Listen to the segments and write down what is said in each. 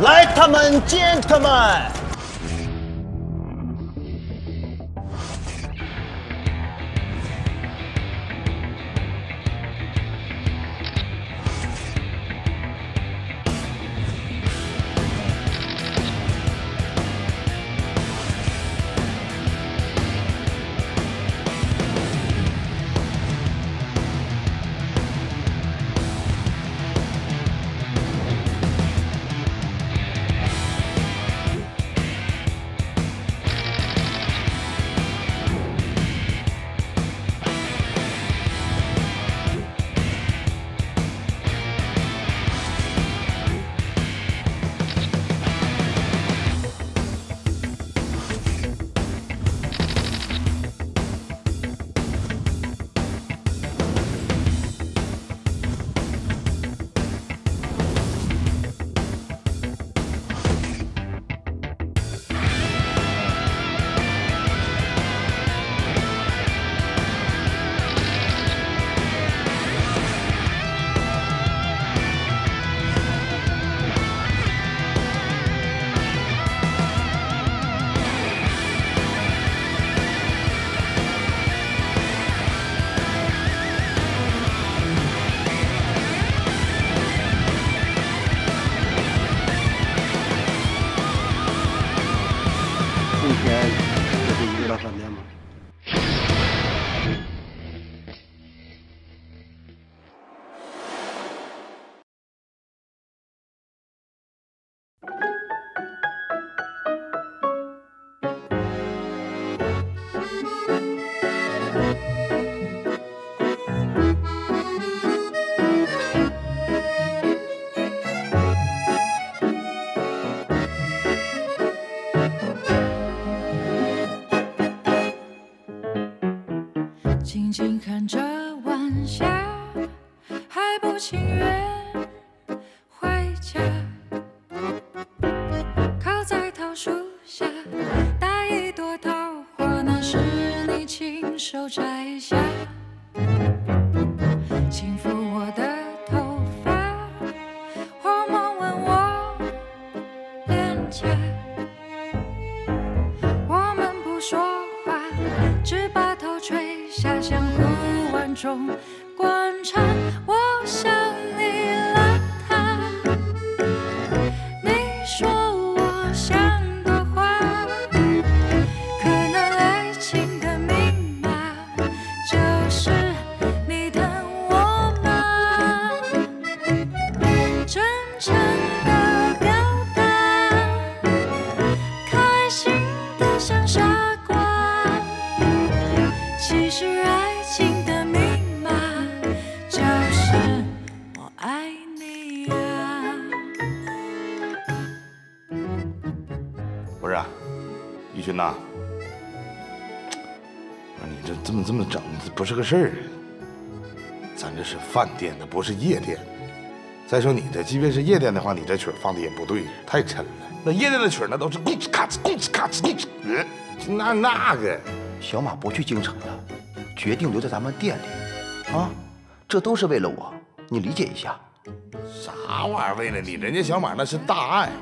来，他们见他们。观察。我想个事儿啊。咱这是饭店，那不是夜店。再说你这，即便是夜店的话，你这曲儿放的也不对，太沉了。那夜店的曲儿那都是咕哧咔哧咕哧咔哧咕哧，呃那那个小马不去京城了，决定留在咱们店里，啊，这都是为了我，你理解一下。啥玩意儿？为了你，人家小马那是大爱，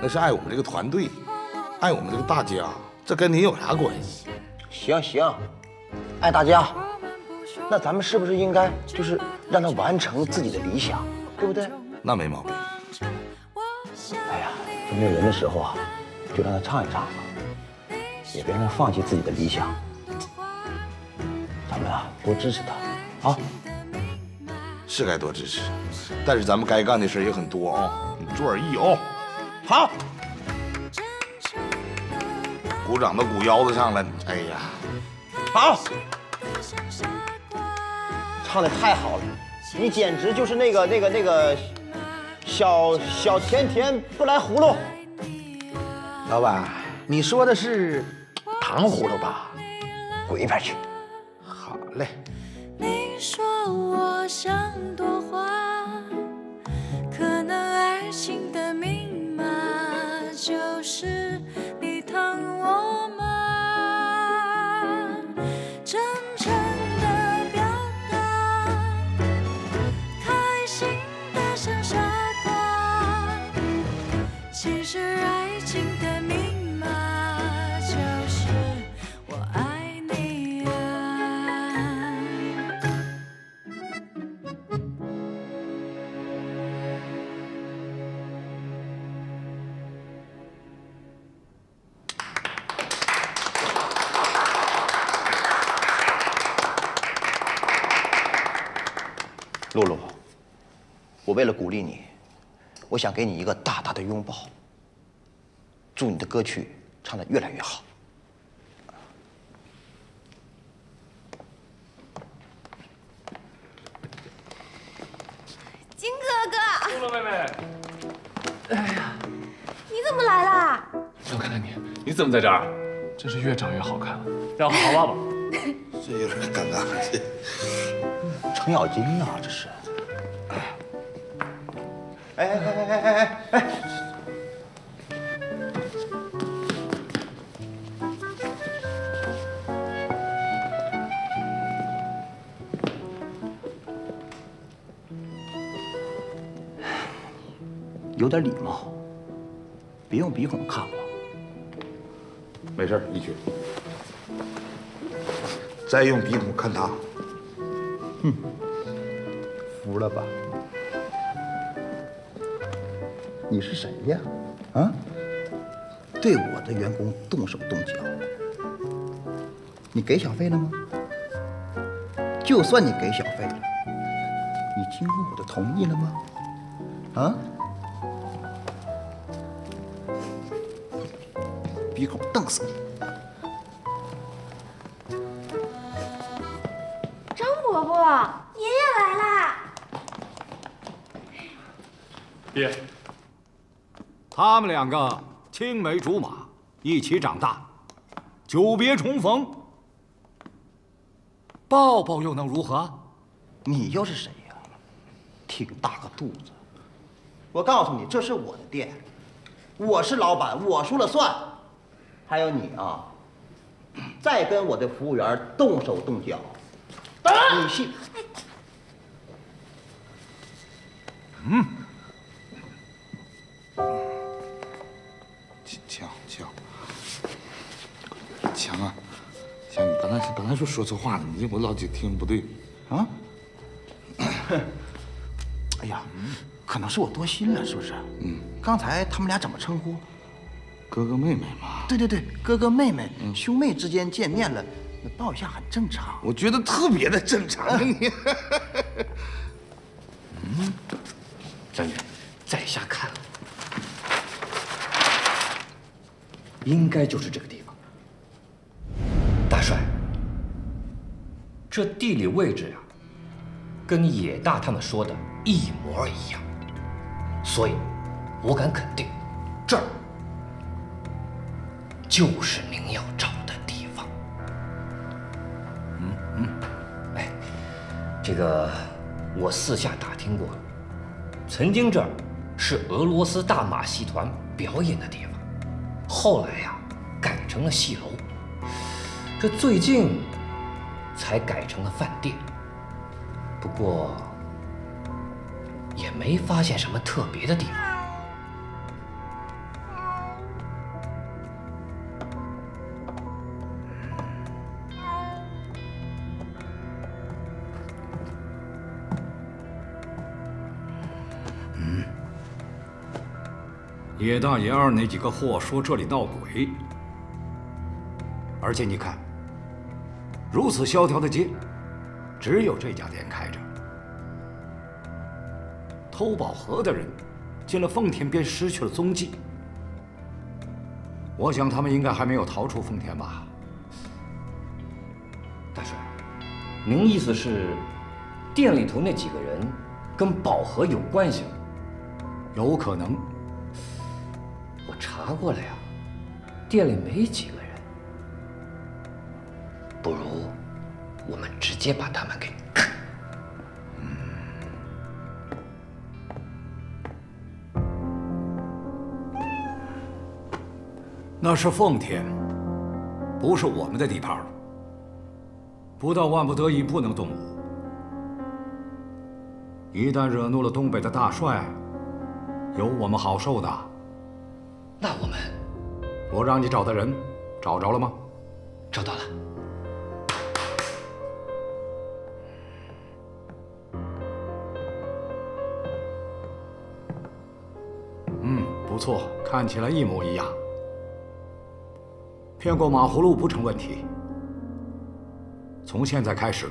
那是爱我们这个团队，爱我们这个大家，这跟你有啥关系？行行，爱大家，那咱们是不是应该就是让他完成自己的理想，对不对？那没毛病。哎呀，没有人的时候啊，就让他唱一唱吧，也别让他放弃自己的理想。咱们啊，多支持他啊！是该多支持，但是咱们该干的事也很多啊、你注点意哦。好，鼓掌都鼓腰子上了。哎呀，好，唱的太好了，你简直就是那个那个那个小小甜甜不来葫芦。老板，你说的是糖葫芦吧？滚一边去！好嘞。你说我像朵花，我想给你一个大大的拥抱。祝你的歌曲唱得越来越好。金哥哥，露露妹妹，哎呀你怎么来啦？我看看你，你怎么在这儿？真是越长越好看了，让我好好抱抱。这有点尴尬，这程咬金呐，这是。哎哎哎哎哎哎！有点礼貌，别用鼻孔看我。没事，一去。再用鼻孔看他，哼服了吧？你是谁呀？啊？对我的员工动手动脚，你给小费了吗？就算你给小费了，你经过我的同意了吗？啊？鼻孔瞪死你！张伯伯，爷爷来啦！爹，他们两个青梅竹马，一起长大，久别重逢，抱抱又能如何？你又是谁呀？挺大个肚子！我告诉你，这是我的店，我是老板，我说了算。还有你啊，再跟我的服务员动手动脚，你信？强刚才说说错话了，你这我老听听不对。啊？哎呀，可能是我多心了，是不是？嗯。刚才他们俩怎么称呼？哥哥妹妹嘛，对对对，哥哥妹妹、兄妹之间见面了，抱一下很正常。我觉得特别的正常啊你。将军，在下看了，应该就是这个地方。大帅，这地理位置呀、跟野大他们说的一模一样，所以，我敢肯定，这儿就是您要找的地方。嗯嗯，哎，这个我私下打听过，曾经这儿是俄罗斯大马戏团表演的地方，后来呀、改成了戏楼，这最近才改成了饭店。不过也没发现什么特别的地方。嗯野大野二那几个货说这里闹鬼，而且你看，如此萧条的街，只有这家店开着。偷宝盒的人进了奉天便失去了踪迹，我想他们应该还没有逃出奉天吧？大帅，您意思是，店里头那几个人跟宝盒有关系吗？有可能。我查过了呀，店里没几个人。接把他们给砍。那是奉天，不是我们的地盘不到万不得已不能动武。一旦惹怒了东北的大帅，有我们好受的。那我们我让你找的人，找着了吗？找到了。不错，看起来一模一样。骗过马葫芦不成问题。从现在开始，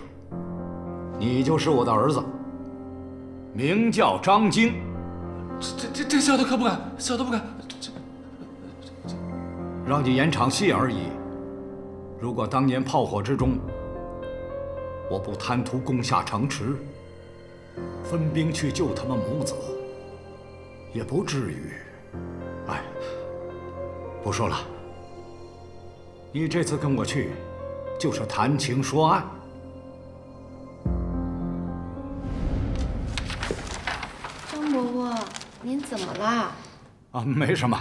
你就是我的儿子，名叫张京。这这这小的可不敢，小的不敢。这让你演场戏而已。如果当年炮火之中，我不贪图攻下城池，分兵去救他们母子，也不至于。哎，不说了。你这次跟我去，就是谈情说爱。张伯伯，您怎么啦？啊，没什么。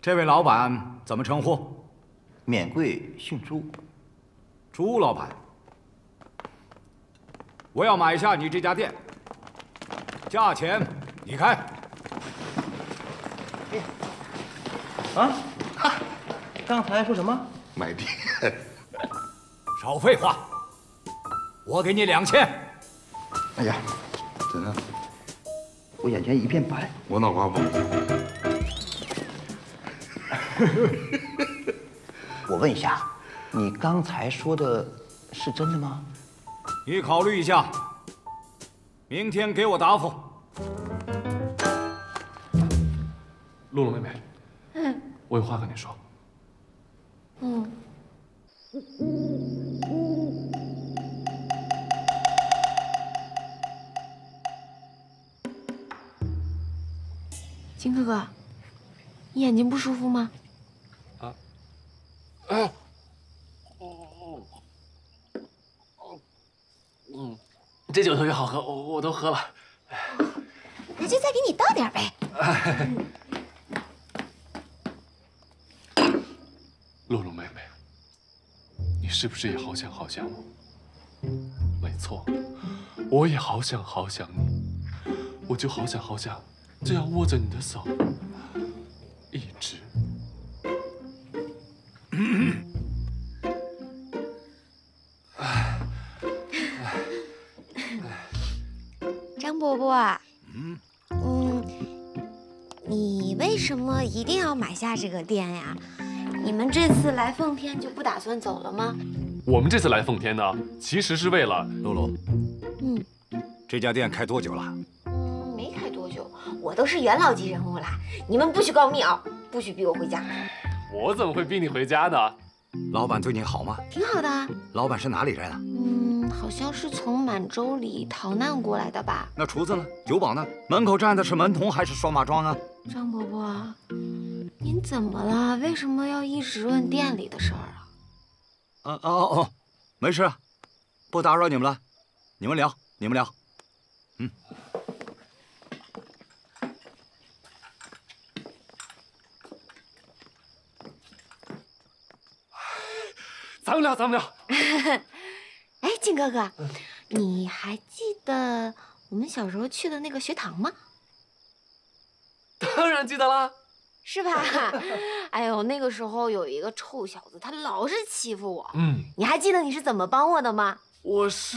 这位老板怎么称呼？免贵姓朱。朱老板，我要买下你这家店，价钱你开。啊？刚才说什么？买地。少废话，我给你两千。哎呀，怎的？我眼前一片白。我脑瓜崩。我问一下，你刚才说的是真的吗？你考虑一下，明天给我答复。露露妹妹，嗯，我有话跟你说。嗯。金哥哥，你眼睛不舒服吗？啊。哎。哦嗯，这酒特别好喝，我我都喝了。那就再给你倒点呗。露露妹妹，你是不是也好想好想我？没错，我也好想好想你，我就好想好想这样握着你的手，一直。张伯伯，嗯嗯，你为什么一定要买下这个店呀？你们这次来奉天就不打算走了吗？我们这次来奉天呢，其实是为了露露。嗯，这家店开多久了？嗯，没开多久，我都是元老级人物了。你们不许告密啊，不许逼我回家。我怎么会逼你回家呢？老板对你好吗？挺好的。老板是哪里人啊？嗯，好像是从满洲里逃难过来的吧。那厨子呢？酒保呢？门口站的是门童还是双马庄啊？张伯伯，您怎么了？为什么要一直问店里的事儿啊？啊哦哦，没事，不打扰你们了，你们聊，你们聊。嗯。咱们聊，咱们聊。哎，靖哥哥，你还记得我们小时候去的那个学堂吗？当然记得啦，是吧？哎呦，那个时候有一个臭小子，他老是欺负我。嗯，你还记得你是怎么帮我的吗？我是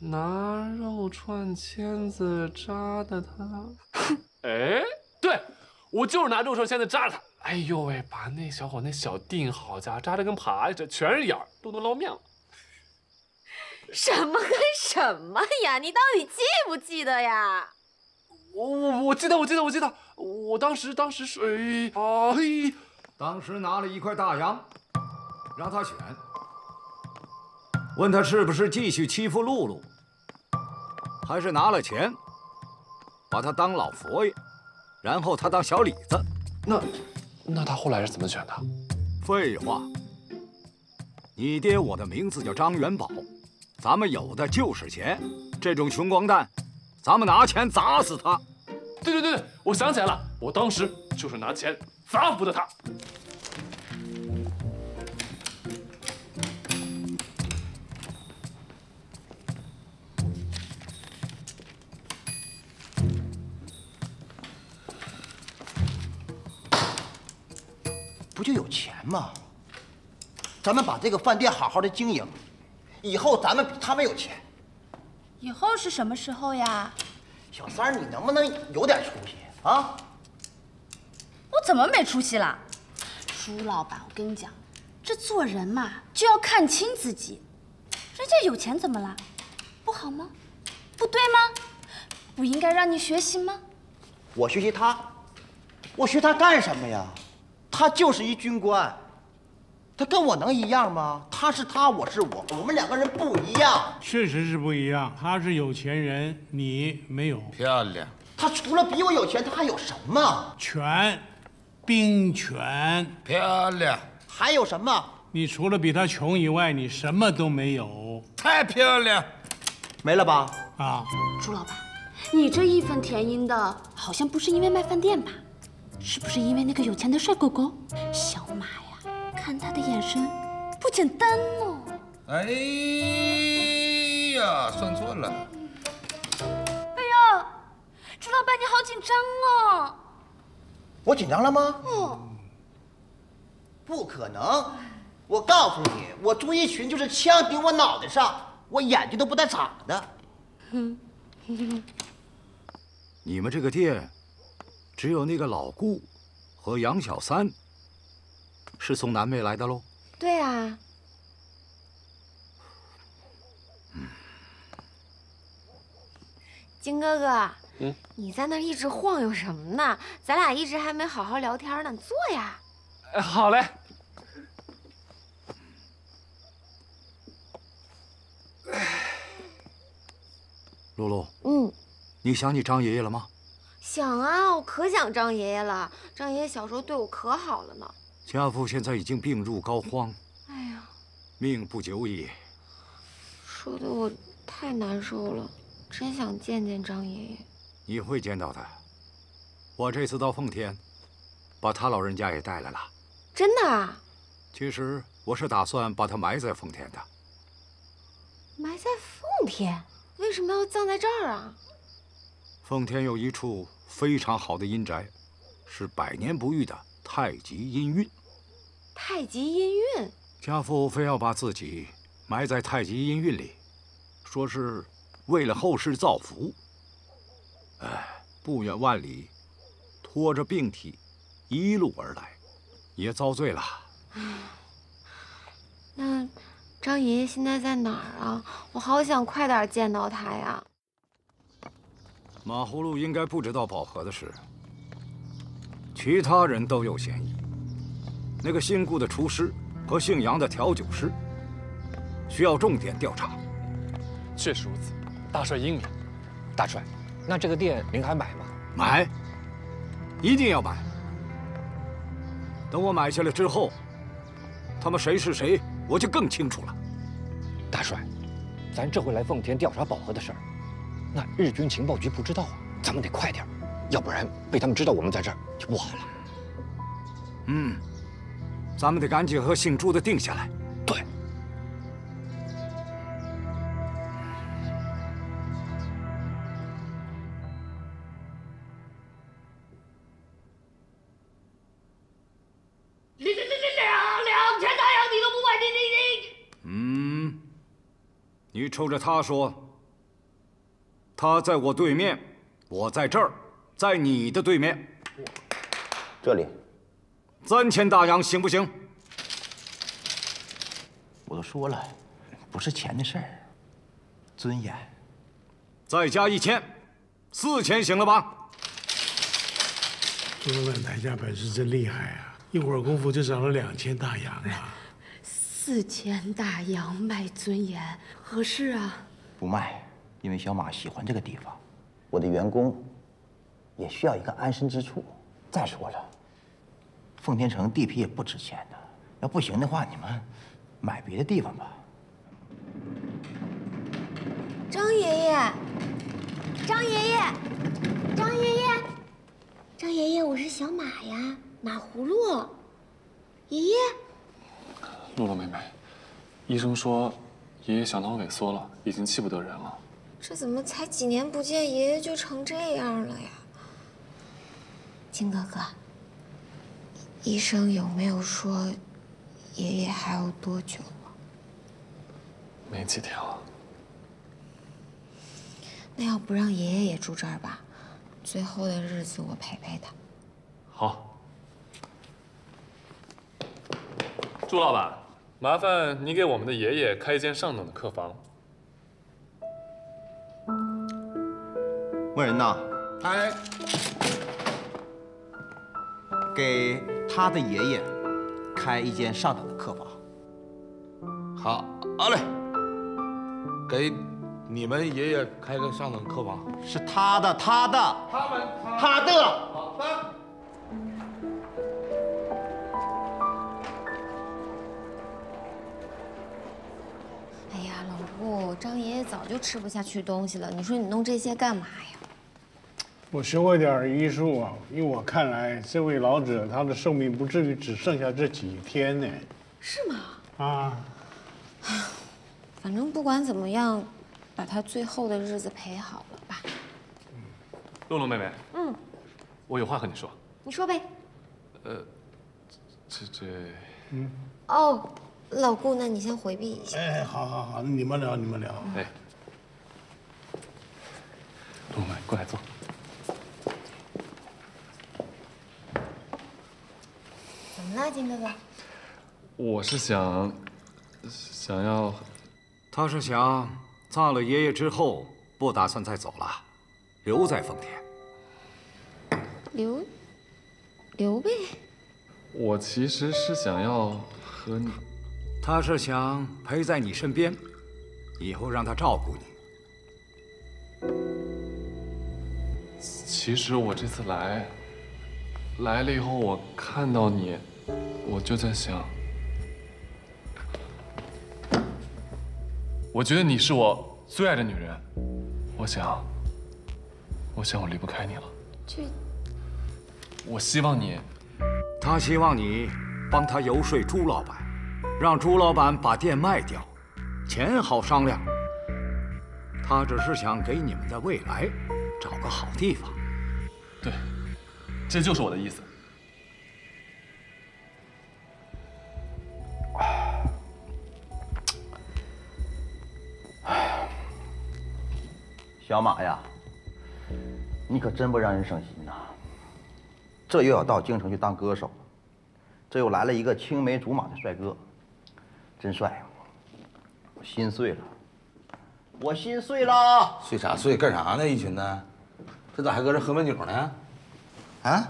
拿肉串签子扎的他。哎，对，我就是拿肉串签子扎他。哎呦喂，把那小伙那小腚，好家伙，扎的跟爬似的，全是眼儿，都能捞面了。什么跟什么呀？你到底记不记得呀？我我我记得，我记得，我记得，我当时当时是哎，当时拿了一块大洋，让他选，问他是不是继续欺负露露，还是拿了钱把他当老佛爷，然后他当小李子。那那他后来是怎么选的？废话，你爹我的名字叫张元宝，咱们有的就是钱，这种穷光蛋。咱们拿钱砸死他！对对对对，我想起来了，我当时就是拿钱砸服的他。不就有钱吗？咱们把这个饭店好好的经营，以后咱们比他们有钱。以后是什么时候呀？小三儿，你能不能有点出息啊？我怎么没出息了？朱老板，我跟你讲，这做人嘛就要看清自己。人家有钱怎么了？不好吗？不对吗？不应该让你学习吗？我学习他，我学他干什么呀？他就是一军官，他跟我能一样吗？他是他，我是我，我们两个人不一样。确实是不一样，他是有钱人，你没有。漂亮。他除了比我有钱，他还有什么？权，兵权。漂亮。还有什么？你除了比他穷以外，你什么都没有。太漂亮。没了吧？啊，朱老板，你这义愤填膺的，好像不是因为卖饭店吧？是不是因为那个有钱的帅狗狗小马呀？看他的眼神不简单哦。哎呀，算错了。哎呀，朱老板你好紧张哦。我紧张了吗？哦，不可能！我告诉你，我朱一群就是枪顶我脑袋上，我眼睛都不带眨的。你们这个店，只有那个老顾和杨小三是从南美来的喽？对啊，金哥哥，嗯，你在那儿一直晃悠什么呢？咱俩一直还没好好聊天呢，你坐呀。哎，好嘞。露露，嗯，你想起张爷爷了吗？想啊，我可想张爷爷了。张爷爷小时候对我可好了呢。家父现在已经病入膏肓，哎呀，命不久矣。说的我太难受了，真想见见张爷爷。你会见到的。我这次到奉天，把他老人家也带来了。真的啊？其实我是打算把他埋在奉天的。埋在奉天？为什么要葬在这儿啊？奉天有一处非常好的阴宅，是百年不遇的太极阴韵。太极音韵？家父非要把自己埋在太极音韵里，说是为了后世造福。哎，不远万里，拖着病体一路而来，也遭罪了。那张爷爷现在在哪儿啊？我好想快点见到他呀！马葫芦应该不知道宝盒的事，其他人都有嫌疑。那个新雇的厨师和姓杨的调酒师，需要重点调查。确实如此，大帅英明。大帅，那这个店您还买吗？买，一定要买。等我买下来之后，他们谁是谁，我就更清楚了。大帅，咱这回来奉天调查宝和的事儿，那日军情报局不知道啊，咱们得快点，要不然被他们知道我们在这儿就不好了。嗯，咱们得赶紧和姓朱的定下来。对。两两两千大洋你都不买，你你你。嗯，你冲着他说，他在我对面，我在这儿，在你的对面。这里，三千大洋行不行？我都说了，不是钱的事儿，尊严。再加一千，四千行了吧？朱老板抬价本事真厉害啊！一会儿功夫就涨了两千大洋啊！四千大洋卖尊严，合适啊？不卖，因为小马喜欢这个地方，我的员工也需要一个安身之处。再说了，奉天城地皮也不值钱的，要不行的话，你们买别的地方吧。张爷爷，张爷爷，张爷爷，张爷爷，我是小马呀，马葫芦。爷爷，露露妹妹，医生说爷爷小脑萎缩了，已经气不得人了。这怎么才几年不见，爷爷就成这样了呀？金哥哥，医生有没有说爷爷还要多久啊？没几天了。那要不让爷爷也住这儿吧？最后的日子我陪陪他。好，朱老板，麻烦你给我们的爷爷开一间上等的客房。问人呢，哎，给他的爷爷开一间上等的客房。好，好嘞，给你们爷爷开个上等客房。是他的，他的，他们，他的。好的。哎呀，老顾，张爷爷早就吃不下去东西了，你说你弄这些干嘛呀？我学过点医术啊，依我看来，这位老者他的寿命不至于只剩下这几天呢。是吗？啊，反正不管怎么样，把他最后的日子陪好了吧。露露妹妹，嗯，我有话和你说。你说呗。呃，这这，嗯，哦，老顾，那你先回避一下。哎，好好好，你们聊，你们聊。哎，露露妹，过来坐。怎么了，金哥哥？我是想，想要，他是想葬了爷爷之后，不打算再走了，留在丰田。留，留呗。我其实是想要和你，他是想陪在你身边，以后让他照顾你。其实我这次来，来了以后，我看到你，我就在想，我觉得你是我最爱的女人，我想，我想我离不开你了。这，我希望你，他希望你帮他游说朱老板，让朱老板把店卖掉，钱好商量。他只是想给你们的未来找个好地方。对，这就是我的意思。小马呀，你可真不让人省心呐！这又要到京城去当歌手，这又来了一个青梅竹马的帅哥，真帅！我心碎了，我心碎了！碎啥碎？干啥呢？一群的，这咋还搁这喝闷酒呢？啊？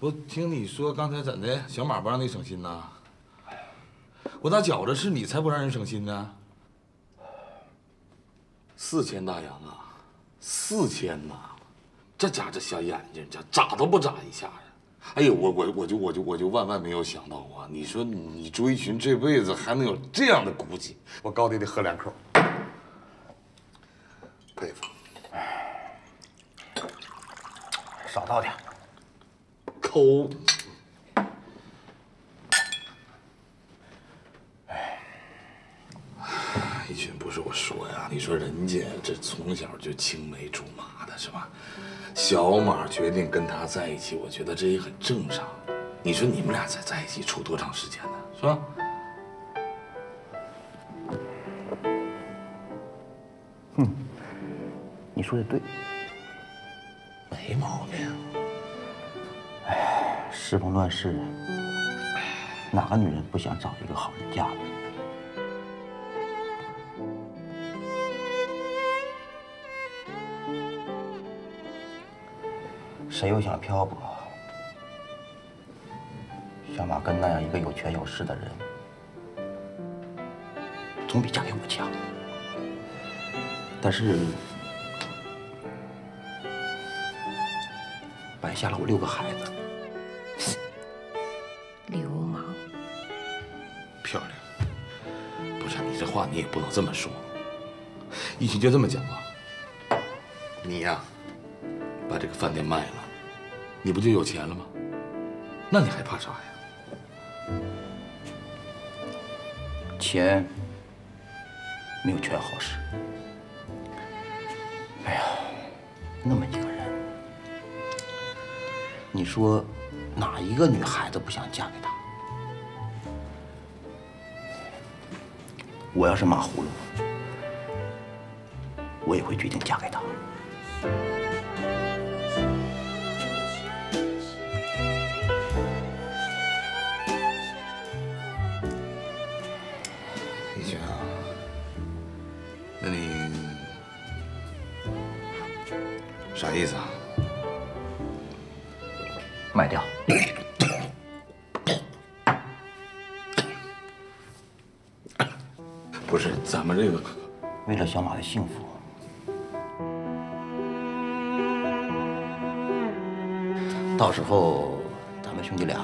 不听你说刚才怎的？小马不让你省心呐？我咋觉着是你才不让人省心呢？四千大洋啊，四千呐！这家这小眼睛，这眨都不眨一下呀！哎呦，我我我就我就我就万万没有想到啊！你说你朱一群这辈子还能有这样的骨气，我高低得喝两口，佩服。少倒点，抠。一群不是我说呀，你说人家这从小就青梅竹马的是吧？小马决定跟他在一起，我觉得这也很正常。你说你们俩才在一起处多长时间呢？是吧？嗯，你说的对，没毛病。哎，时逢乱世，哪个女人不想找一个好人嫁谁又想漂泊？小马跟那样一个有权有势的人，总比嫁给我强。但是，白下了我六个孩子。流氓！漂亮。不是你这话你也不能这么说。一群就这么讲吧。你呀，把这个饭店卖了。你不就有钱了吗？那你还怕啥呀？钱没有全好使。哎呀，那么一个人，你说哪一个女孩子不想嫁给他？我要是马葫芦，我也会决定嫁给他。啥意思啊？卖掉。不是，咱们这个为了小马的幸福，到时候咱们兄弟俩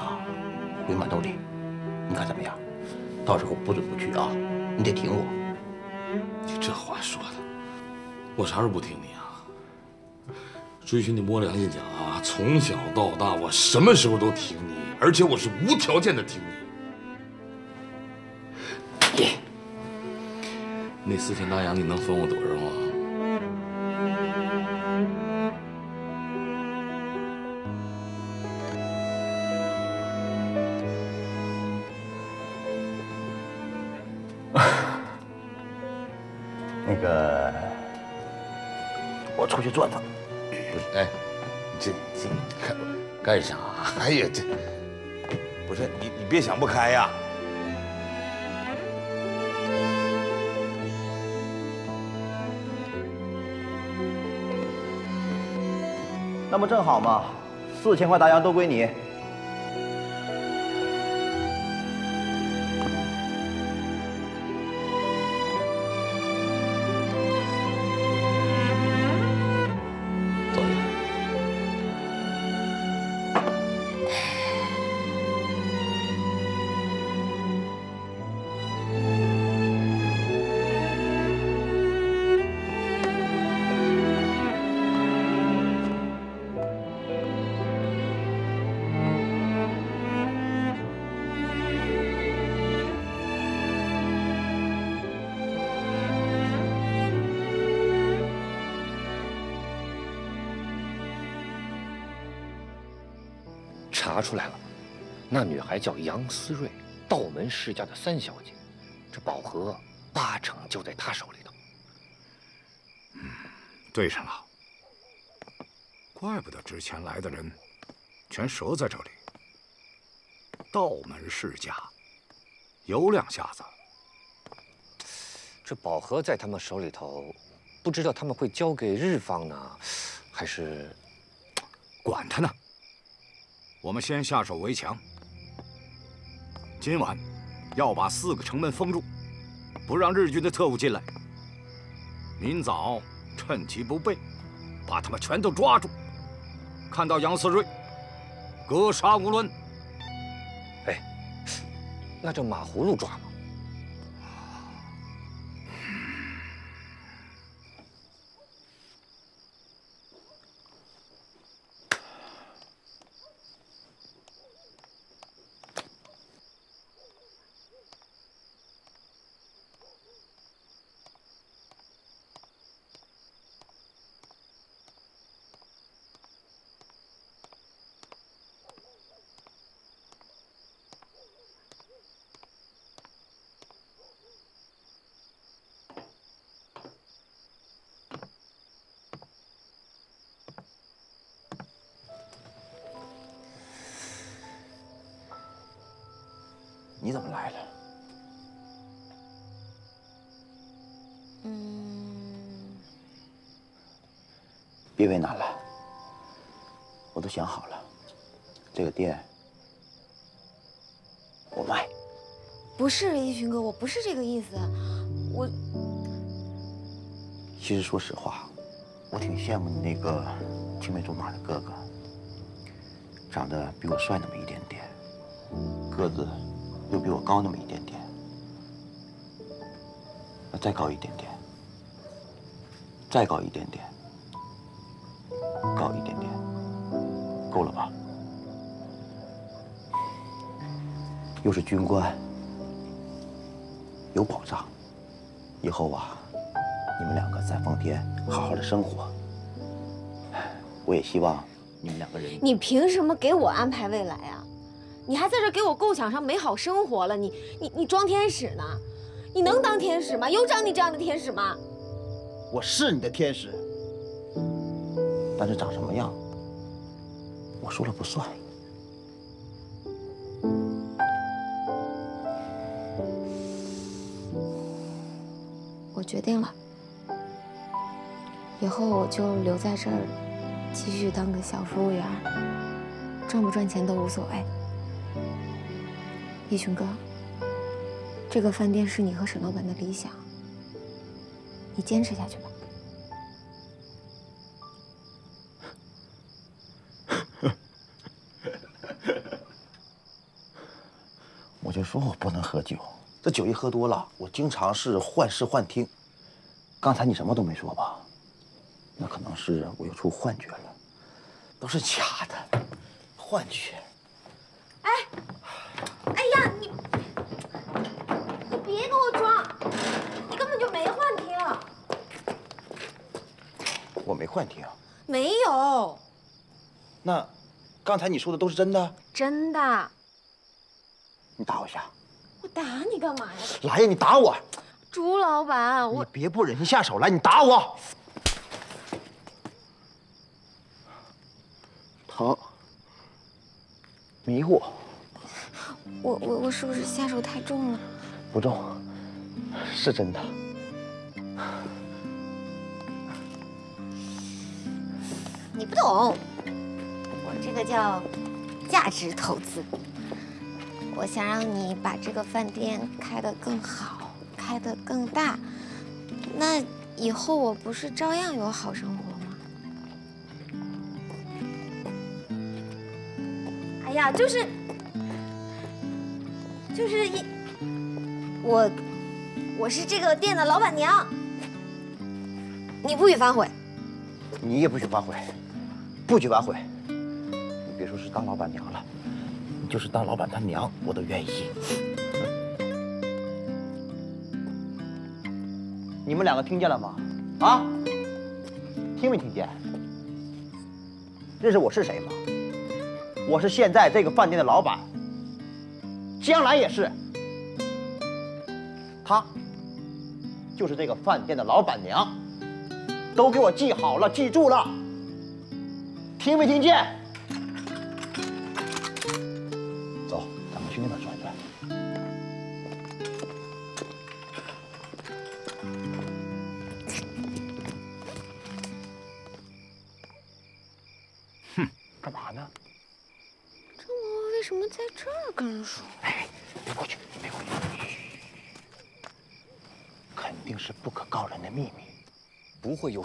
回满洲里，你看怎么样？到时候不准不去啊，你得挺我。你这话说的，我啥时候不听？追寻你摸良心讲啊，从小到大我什么时候都听你，而且我是无条件的听你。那四千大洋你能分我多少哎呀，这不是你你别想不开呀！那不正好吗？四千块大洋都归你。那女孩叫杨思睿，道门世家的三小姐，这宝盒八成就在她手里头。嗯对上了，怪不得之前来的人全折在这里。道门世家，有两下子。这宝盒在他们手里头，不知道他们会交给日方呢，还是……管他呢！我们先下手为强。今晚要把四个城门封住，不让日军的特务进来。明早趁其不备，把他们全都抓住。看到杨思睿，格杀无论。哎，那这马葫芦抓吗？别为难了，我都想好了，这个店我卖。不是一群哥，我不是这个意思，我其实说实话，我挺羡慕你那个青梅竹马的哥哥，长得比我帅那么一点点，个子又比我高那么一点点，那再高一点点，再高一点点，高一点点，够了吧？又是军官，有保障，以后啊，你们两个在奉天好好的生活。我也希望你们两个人，你凭什么给我安排未来啊？你还在这给我构想上美好生活了？你你你装天使呢？你能当天使吗？有长你这样的天使吗？我是你的天使，但是长什么样，我说了不算。我决定了，以后我就留在这儿继续当个小服务员，赚不赚钱都无所谓。叶群哥，这个饭店是你和沈老板的理想，你坚持下去吧。就说我不能喝酒，这酒一喝多了，我经常是幻视幻听。刚才你什么都没说吧？那可能是我又出幻觉了，都是假的，幻觉。哎，哎呀，你你别给我装，你根本就没幻听。我没幻听。没有，那刚才你说的都是真的？真的。你打我一下。我打你干嘛呀？来呀，你打我！朱老板，我你别不忍心下手，来，你打我。疼，迷糊。我我我是不是下手太重了？不重，是真的。你不懂，我这个叫价值投资。我想让你把这个饭店开得更好，开得更大，那以后我不是照样有好生活吗？哎呀，就是，就是一，我，我是这个店的老板娘，你不许反悔。你也不许反悔，不许反悔。你别说是当老板娘了，你就是当老板他娘，我都愿意。你们两个听见了吗？啊？听没听见？认识我是谁吗？我是现在这个饭店的老板，将来也是。她就是这个饭店的老板娘。都给我记好了，记住了，听没听见？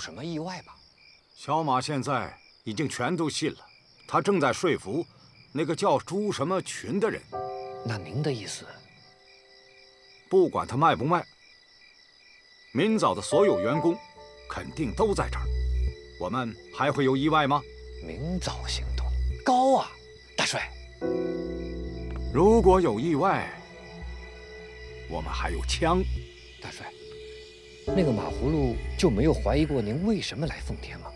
什么意外吧？小马现在已经全都信了，他正在说服那个叫朱什么群的人。那您的意思？不管他卖不卖，明早的所有员工肯定都在这儿。我们还会有意外吗？明早行动高啊，大帅。如果有意外，我们还有枪。大帅。那个马葫芦就没有怀疑过您为什么来奉天吗？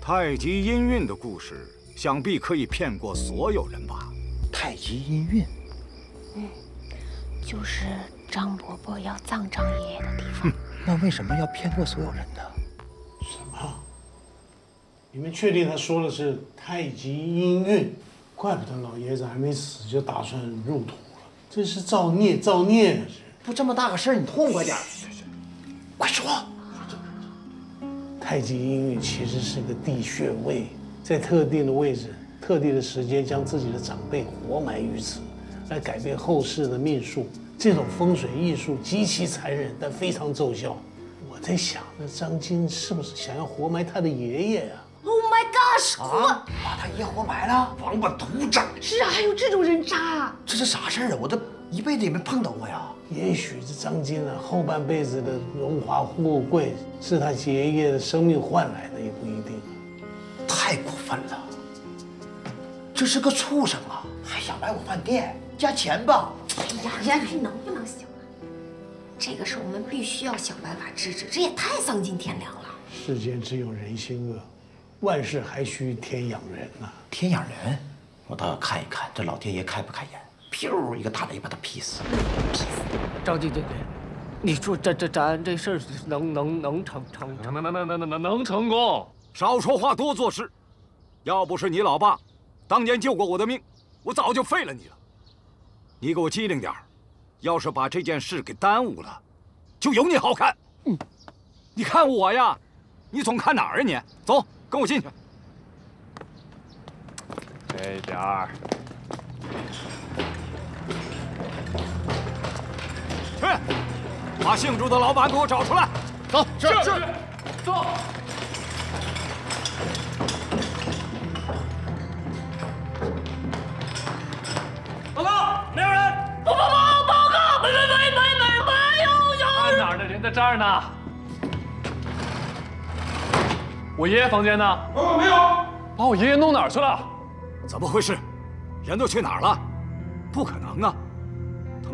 太极音韵的故事，想必可以骗过所有人吧？太极音韵，嗯，就是张伯伯要葬张爷爷的地方。那为什么要骗过所有人呢？什么？你们确定他说的是太极音韵？怪不得老爷子还没死就打算入土了，这是造孽造孽不这么大个事儿，你痛快点。快说！太极音韵其实是个地穴位，在特定的位置、特定的时间，将自己的长辈活埋于此，来改变后世的命数。这种风水艺术极其残忍，但非常奏效。我在想，那张金是不是想要活埋他的爷爷呀？Oh my gosh！啊，把他爷活埋了，王八犊子！是啊，还有这种人渣啊！这是啥事儿啊？我这一辈子也没碰到过呀。也许这张金啊，后半辈子的荣华富贵是他爷爷的生命换来的，也不一定。太过分了！这是个畜生啊，还想买我饭店，加钱吧！哎呀呀，你能不能行啊？这个事我们必须要想办法制止，这也太丧尽天良了。世间只有人心恶，万事还需天养人呐、啊。天养人，我倒要看一看这老天爷开不开眼。噗！一个大雷把他劈死。张晶晶，你说这这咱这事儿能能能成成成能能能能能能成功？少说话，多做事。要不是你老爸当年救过我的命，我早就废了你了。你给我机灵点儿，要是把这件事给耽误了，就有你好看。你看我呀，你总看哪儿啊你？走，跟我进去。这点儿！去，把姓朱的老板给我找出来。走，是是，走。报告，没有人。报报报报告，没没没没没没有有在哪儿呢？人在这儿呢。我爷爷房间呢？哦，没有。把我爷爷弄哪儿去了？怎么回事？人都去哪儿了？不可能啊！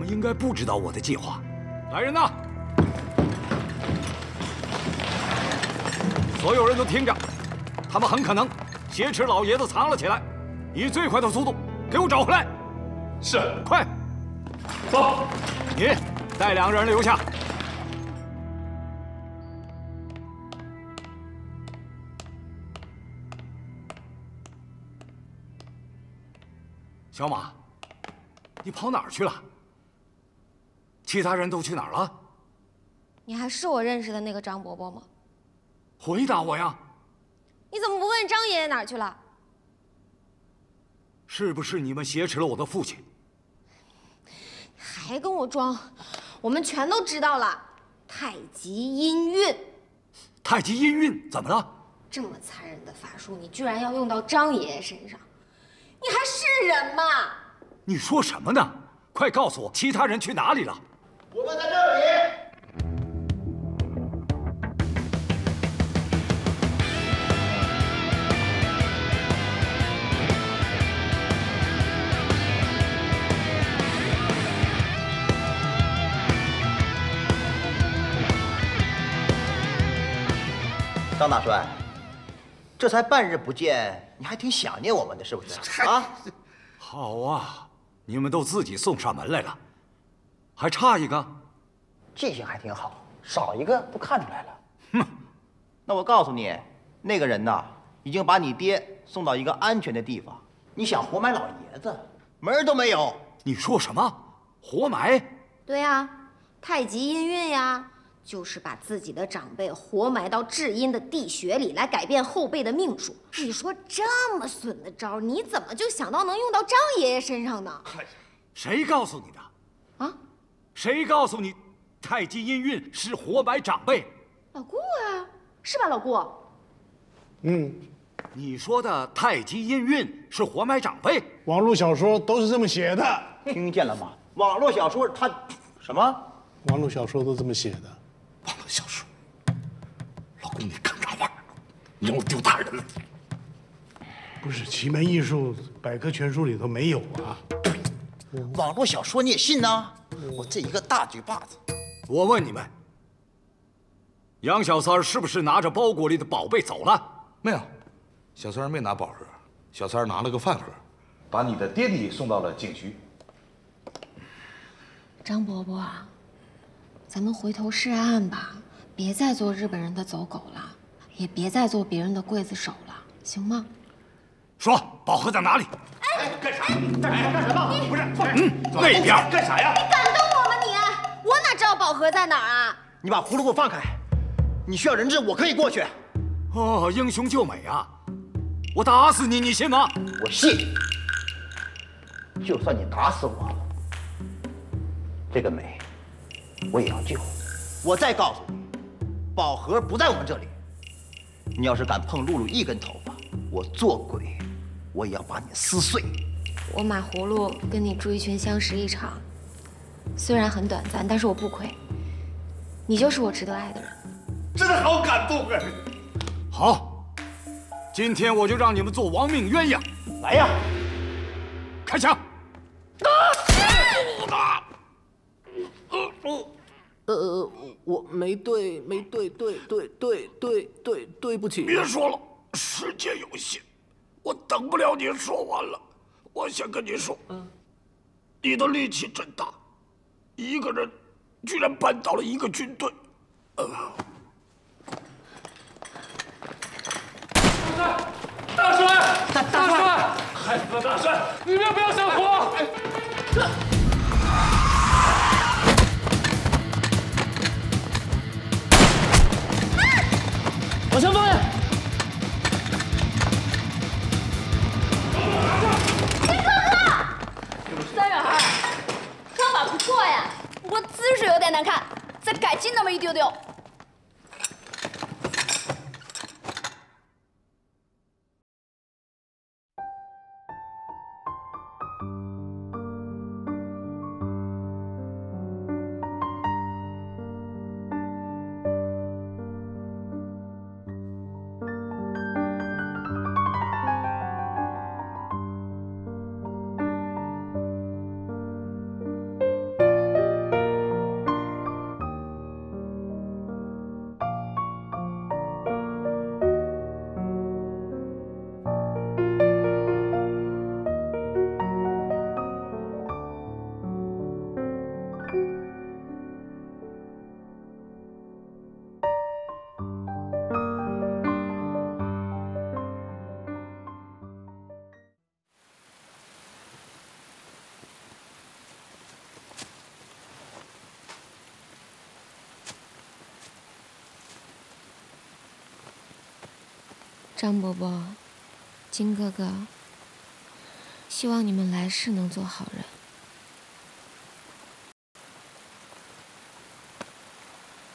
他们应该不知道我的计划。来人呐！所有人都听着，他们很可能挟持老爷子藏了起来，以最快的速度给我找回来。是，快走！你带两个人留下。小马，你跑哪儿去了？其他人都去哪儿了？你还是我认识的那个张伯伯吗？回答我呀！你怎么不问张爷爷哪儿去了？是不是你们挟持了我的父亲？还跟我装？我们全都知道了。太极音韵，太极音韵怎么了？这么残忍的法术，你居然要用到张爷爷身上，你还是人吗？你说什么呢？快告诉我，其他人去哪里了？我们在这里。张大帅，这才半日不见，你还挺想念我们的，是不是？啊，好啊，你们都自己送上门来了，还差一个，记性还挺好，少一个都看出来了。哼，那我告诉你，那个人呐，已经把你爹送到一个安全的地方。你想活埋老爷子，门儿都没有。你说什么？活埋？对呀，太极阴韵呀，就是把自己的长辈活埋到至阴的地穴里，来改变后辈的命数。你说这么损的招，你怎么就想到能用到张爷爷身上呢？谁告诉你的？啊？谁告诉你，太极音韵是活埋长辈？老顾啊，是吧，老顾？嗯，你说的太极音韵是活埋长辈？网络小说都是这么写的。听见了吗？网络小说它什么？网络小说都这么写的。网络小说，老公你干啥玩意儿？你让我丢大人了。不是奇门异术百科全书里头没有啊？网络小说你也信呐？我这一个大嘴巴子，我问你们，杨小三儿是不是拿着包裹里的宝贝走了？没有，小三儿没拿宝盒，小三儿拿了个饭盒，把你的爹地送到了警局。张伯伯啊，咱们回头是岸吧，别再做日本人的走狗了，也别再做别人的刽子手了，行吗？说宝盒在哪里？哎，干啥？干啥？干什么？不是，嗯，那边干啥呀？你敢动我吗你？我哪知道宝盒在哪儿啊？你把葫芦给我放开！你需要人质，我可以过去。哦，英雄救美啊！我打死你，你信吗？我信。就算你打死我，这个美我也要救。我再告诉你，宝盒不在我们这里。你要是敢碰露露一根头发，我做鬼，我也要把你撕碎。我马葫芦跟你朱一群相识一场，虽然很短暂，但是我不亏。你就是我值得爱的人。真的好感动啊！好，今天我就让你们做亡命鸳鸯。来呀！开枪！呃，我没对，没对，对对对对对，对不起。别说了，时间有限，我等不了你说完了。我先跟你说，你的力气真大，一个人居然扳倒了一个军队。呃，大帅，大帅，害死了大帅！你们不要想活！往前飞！喝法不错呀，不过姿势有点难看，再改进那么一丢丢。张伯伯，金哥哥，希望你们来世能做好人。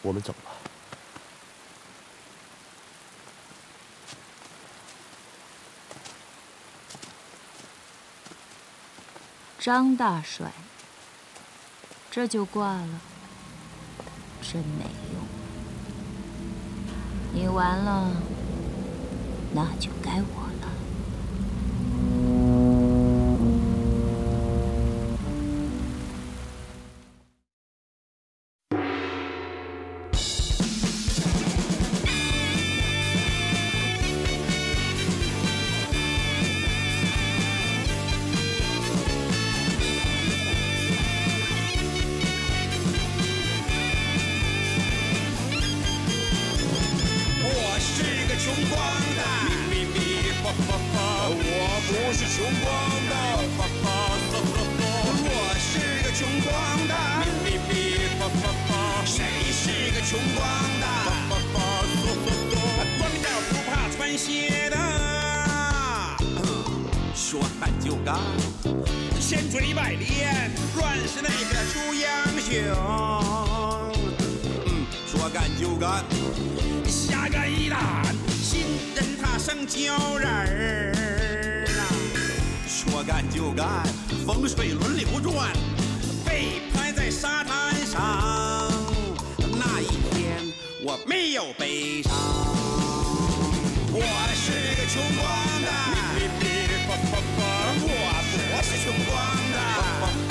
我们走吧。张大帅，这就挂了，真没用。你完了。那就该我是一个穷光蛋。我我是穷光蛋。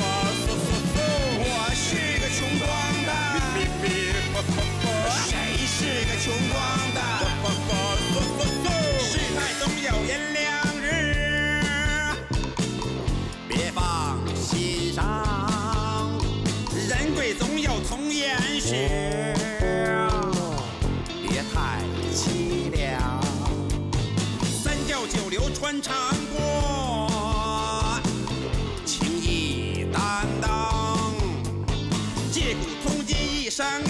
Sáng